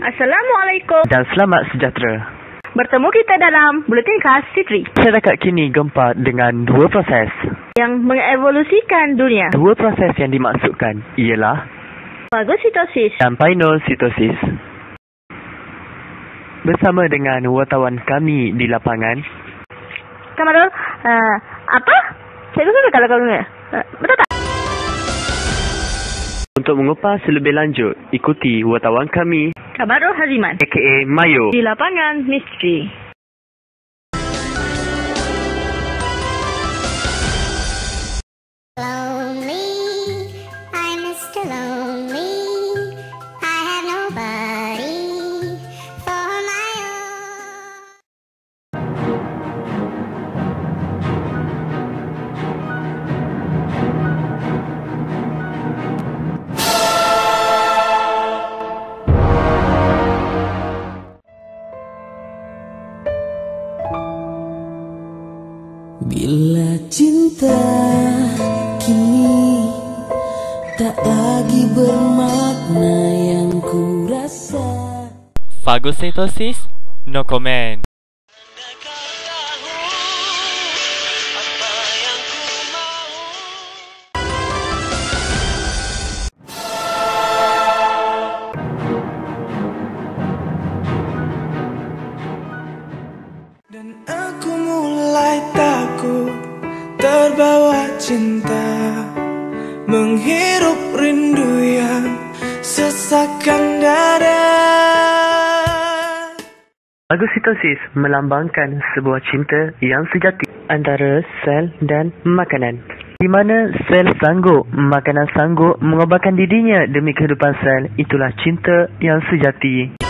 Assalamualaikum. dan selamat sejahtera. Bertemu kita dalam Buletin Khas Fitri Masyarakat kini gempa dengan dua proses. yang mengevolusikan dunia. Dua proses yang dimaksudkan ialah Fagositosis. dan pinositosis. Bersama dengan wartawan kami di lapangan, Kamarul, uh, apa? Cikgu sudah kalau kalau uh, Betul tak? untuk mengupas lebih lanjut, ikuti wartawan kami Kamarul Haziman. aka Mayo. Di lapangan misteri. Lonely, Bila cinta kini tak lagi bermakna yang ku rasa Phagocytosis? No comment. Cinta Menghirup rindu yang sesakkan dada Fagositosis melambangkan sebuah cinta yang sejati antara sel dan makanan. Di mana sel sanggup, makanan sanggup mengobarkan dirinya demi kehidupan sel, itulah cinta yang sejati.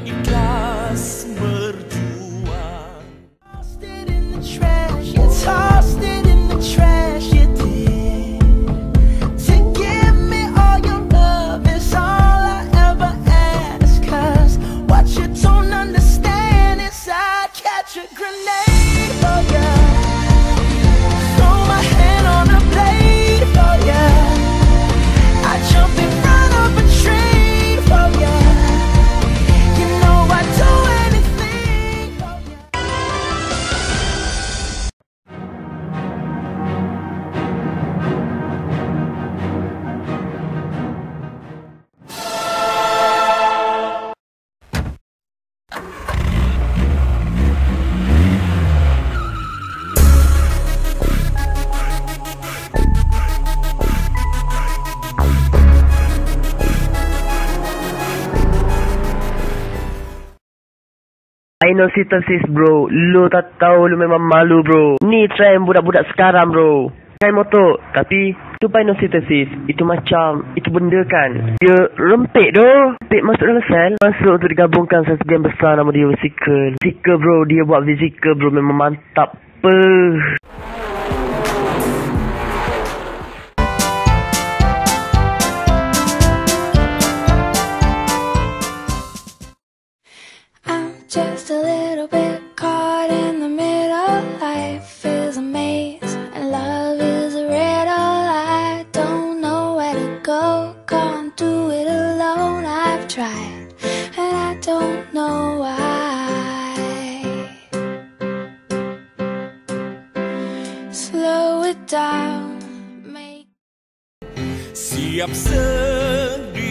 Pinositosis bro, lu tak tahu lu memang malu bro. Ni trend budak-budak sekarang bro. Trend motor, tapi itu pinositosis. Itu macam, itu benda kan. Dia rempit doh. Rempit masuk dalam sel. Masuk untuk digabungkan satu game besar nama dia vesicle. Vesicle bro, dia buat vesicle bro memang mantap. Peh. Just a little bit caught in the middle. Life is a maze and love is a riddle. I don't know where to go, can't do it alone. I've tried and I don't know why. Slow it down, make Siap sedia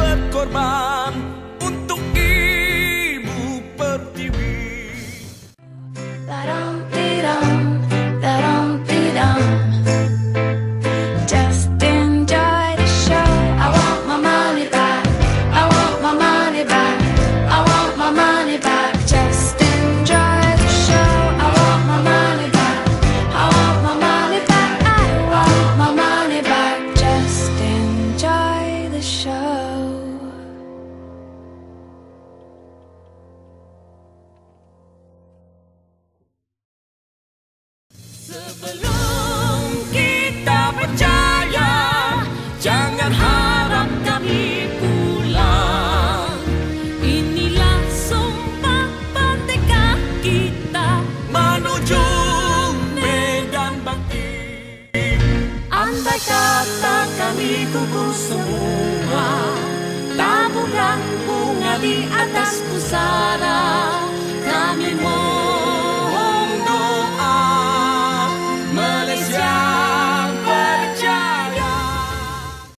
berkorban gugur semua Taburkan bunga di atas pusara